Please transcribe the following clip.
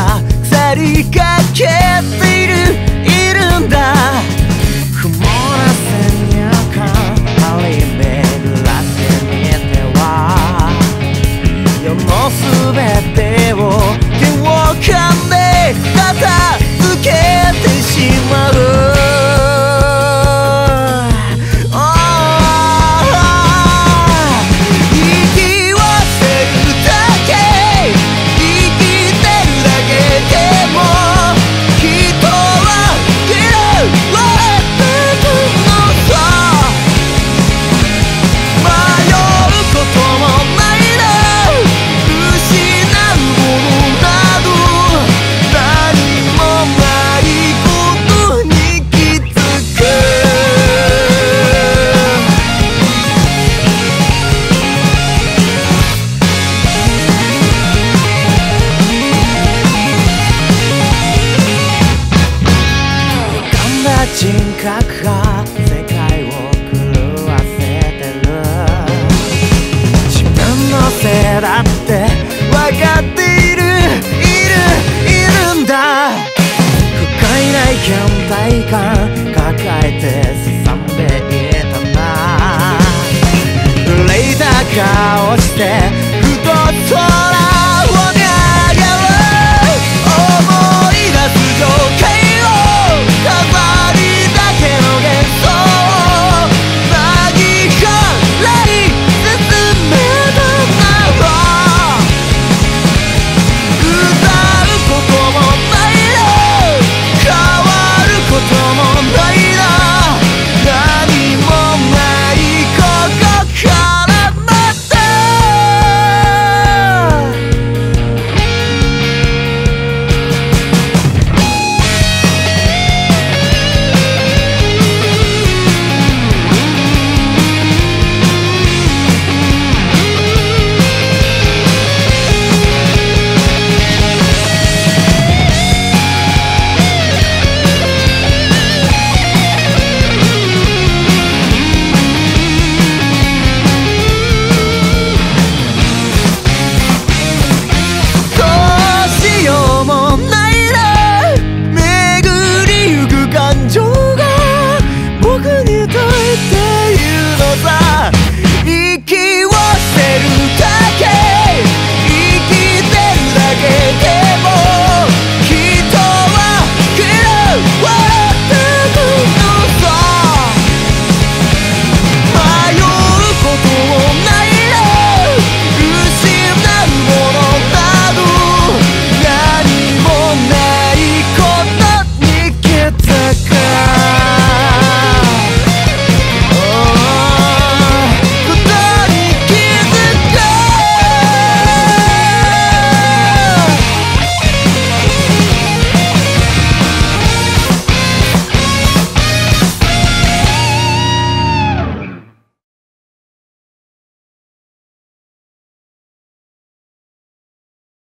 な腐りかけて人格が世界を狂わせてる。自分のせいだって分かっている。いる。いる。んだ不快な倦怠感抱えてすさんでいたな憂いた顔してこともない